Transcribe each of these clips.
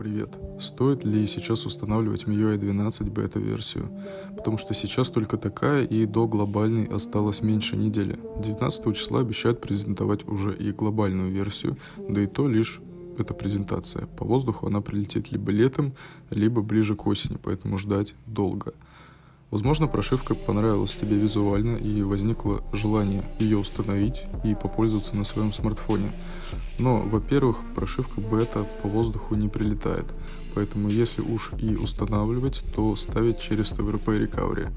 Привет. Стоит ли сейчас устанавливать MIUI 12 бета-версию? Потому что сейчас только такая и до глобальной осталось меньше недели. 19 числа обещают презентовать уже и глобальную версию, да и то лишь это презентация. По воздуху она прилетит либо летом, либо ближе к осени, поэтому ждать долго. Возможно, прошивка понравилась тебе визуально и возникло желание ее установить и попользоваться на своем смартфоне. Но, во-первых, прошивка бета по воздуху не прилетает, поэтому если уж и устанавливать, то ставить через TVRP Recovery.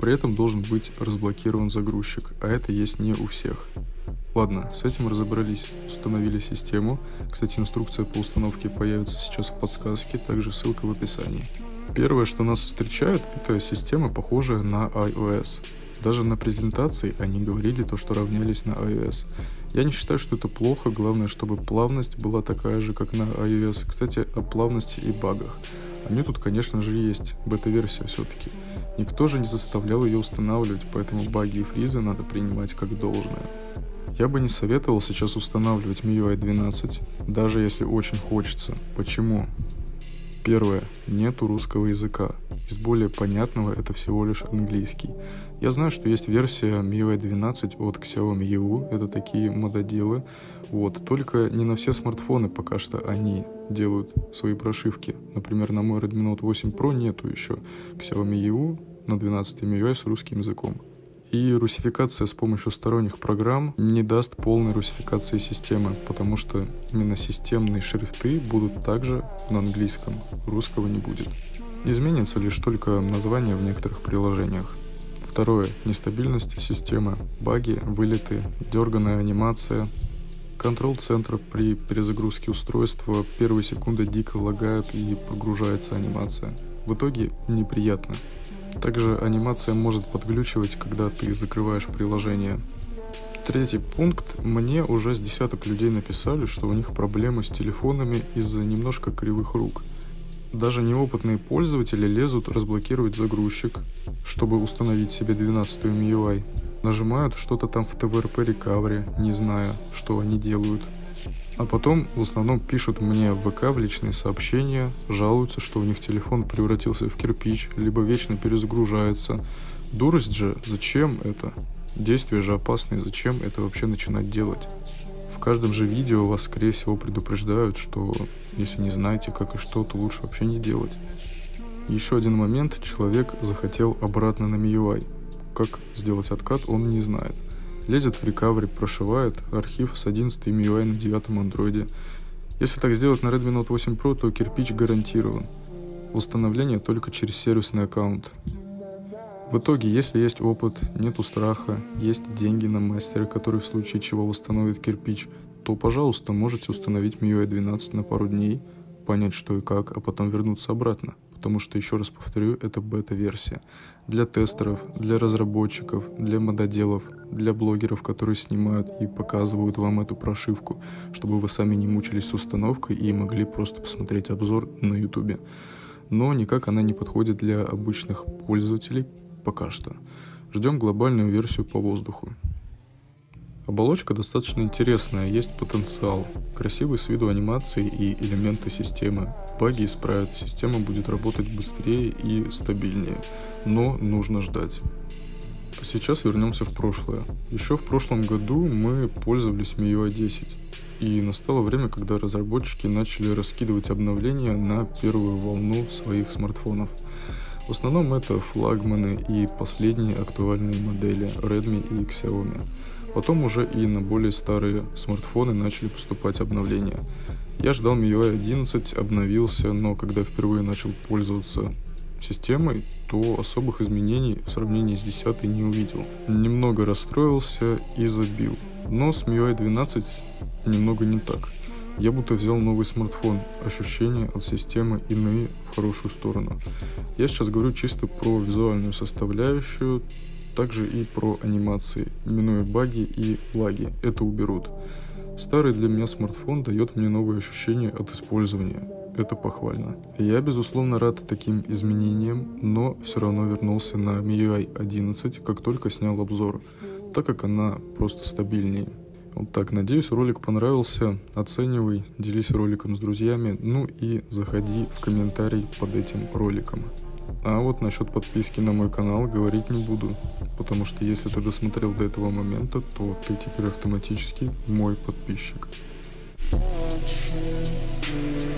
При этом должен быть разблокирован загрузчик, а это есть не у всех. Ладно, с этим разобрались, установили систему. Кстати, инструкция по установке появится сейчас в подсказке, также ссылка в описании. Первое, что нас встречает, это система, похожая на iOS. Даже на презентации они говорили то, что равнялись на iOS. Я не считаю, что это плохо, главное, чтобы плавность была такая же, как на iOS. Кстати, о плавности и багах. Они тут, конечно же, есть, бета-версия все-таки. Никто же не заставлял ее устанавливать, поэтому баги и фризы надо принимать как должное. Я бы не советовал сейчас устанавливать MIUI 12, даже если очень хочется. Почему? Первое. Нету русского языка. Из более понятного это всего лишь английский. Я знаю, что есть версия MIUI 12 от Xiaomi EU, это такие мододелы. Вот, только не на все смартфоны пока что они делают свои прошивки. Например, на мой Redmi Note 8 Pro нету еще Xiaomi EU на 12 MIUI с русским языком. И русификация с помощью сторонних программ не даст полной русификации системы, потому что именно системные шрифты будут также на английском, русского не будет. Изменится лишь только название в некоторых приложениях. Второе. Нестабильность системы, баги, вылеты, дерганная анимация. Контрол-центр при перезагрузке устройства первые секунды дико лагает и прогружается анимация. В итоге неприятно. Также анимация может подглючивать, когда ты закрываешь приложение. Третий пункт. Мне уже с десяток людей написали, что у них проблемы с телефонами из-за немножко кривых рук. Даже неопытные пользователи лезут разблокировать загрузчик, чтобы установить себе 12 MIUI. Нажимают что-то там в TVRP Recovery, не зная, что они делают. А потом в основном пишут мне в ВК в личные сообщения, жалуются, что у них телефон превратился в кирпич, либо вечно перезагружается. Дурость же, зачем это? Действия же опасные, зачем это вообще начинать делать? В каждом же видео вас, скорее всего, предупреждают, что если не знаете, как и что, то лучше вообще не делать. Еще один момент, человек захотел обратно на MIUI. Как сделать откат, он не знает лезет в рекавери, прошивает архив с 11 MIUI на 9 андроиде. Если так сделать на Redmi Note 8 Pro, то кирпич гарантирован. Восстановление только через сервисный аккаунт. В итоге, если есть опыт, нету страха, есть деньги на мастера, который в случае чего восстановит кирпич, то, пожалуйста, можете установить MIUI 12 на пару дней, понять что и как, а потом вернуться обратно потому что, еще раз повторю, это бета-версия. Для тестеров, для разработчиков, для мододелов, для блогеров, которые снимают и показывают вам эту прошивку, чтобы вы сами не мучились с установкой и могли просто посмотреть обзор на ютубе. Но никак она не подходит для обычных пользователей пока что. Ждем глобальную версию по воздуху. Оболочка достаточно интересная, есть потенциал. Красивые с виду анимации и элементы системы. Баги исправят, система будет работать быстрее и стабильнее. Но нужно ждать. Сейчас вернемся в прошлое. Еще в прошлом году мы пользовались MIUI 10. И настало время, когда разработчики начали раскидывать обновления на первую волну своих смартфонов. В основном это флагманы и последние актуальные модели Redmi и Xiaomi. Потом уже и на более старые смартфоны начали поступать обновления. Я ждал MIUI 11, обновился, но когда впервые начал пользоваться системой, то особых изменений в сравнении с 10 не увидел. Немного расстроился и забил. Но с MIUI 12 немного не так. Я будто взял новый смартфон. Ощущения от системы иные в хорошую сторону. Я сейчас говорю чисто про визуальную составляющую, также и про анимации, минуя баги и лаги. Это уберут. Старый для меня смартфон дает мне новые ощущения от использования. Это похвально. Я, безусловно, рад таким изменениям, но все равно вернулся на MIUI 11, как только снял обзор, так как она просто стабильнее. Вот так, надеюсь, ролик понравился. Оценивай, делись роликом с друзьями, ну и заходи в комментарий под этим роликом. А вот насчет подписки на мой канал говорить не буду, потому что если ты досмотрел до этого момента, то ты теперь автоматически мой подписчик. Thank you.